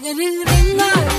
Ding-a-ding-a-ding-a